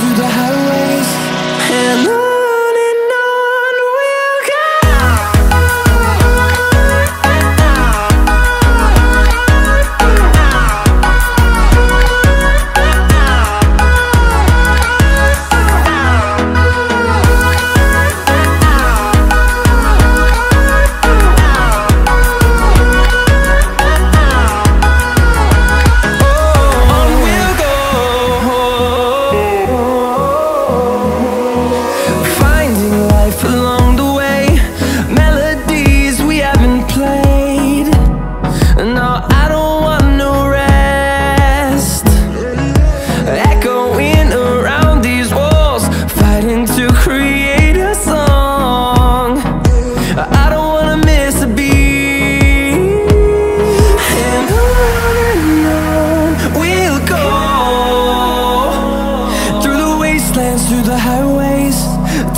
through the highways. And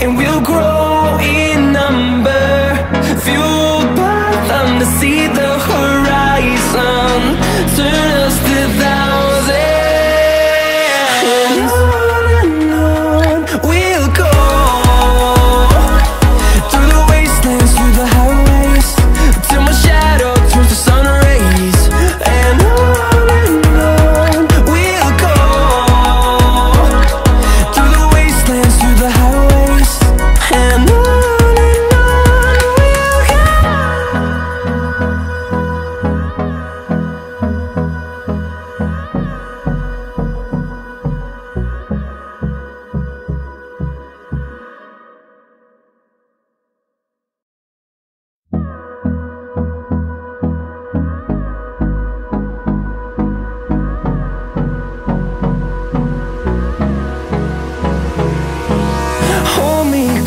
and we'll grow.